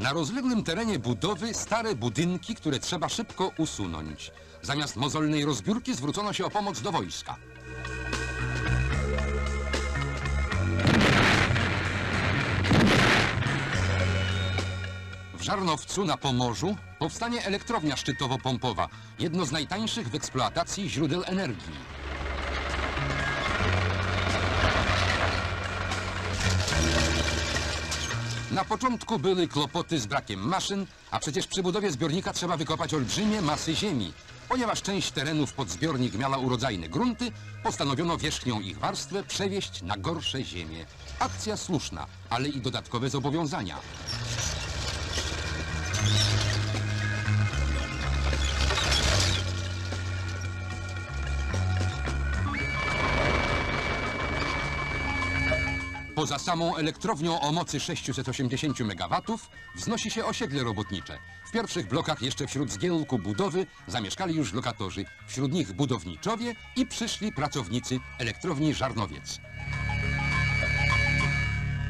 Na rozległym terenie budowy stare budynki, które trzeba szybko usunąć. Zamiast mozolnej rozbiórki zwrócono się o pomoc do wojska. W Żarnowcu na Pomorzu powstanie elektrownia szczytowo-pompowa, jedno z najtańszych w eksploatacji źródeł energii. Na początku były kłopoty z brakiem maszyn, a przecież przy budowie zbiornika trzeba wykopać olbrzymie masy ziemi. Ponieważ część terenów pod zbiornik miała urodzajne grunty, postanowiono wierzchnią ich warstwę przewieźć na gorsze ziemie. Akcja słuszna, ale i dodatkowe zobowiązania. Poza samą elektrownią o mocy 680 MW wznosi się osiedle robotnicze. W pierwszych blokach jeszcze wśród zgiełku budowy zamieszkali już lokatorzy, wśród nich budowniczowie i przyszli pracownicy elektrowni Żarnowiec.